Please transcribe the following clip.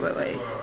wait, wait, wait.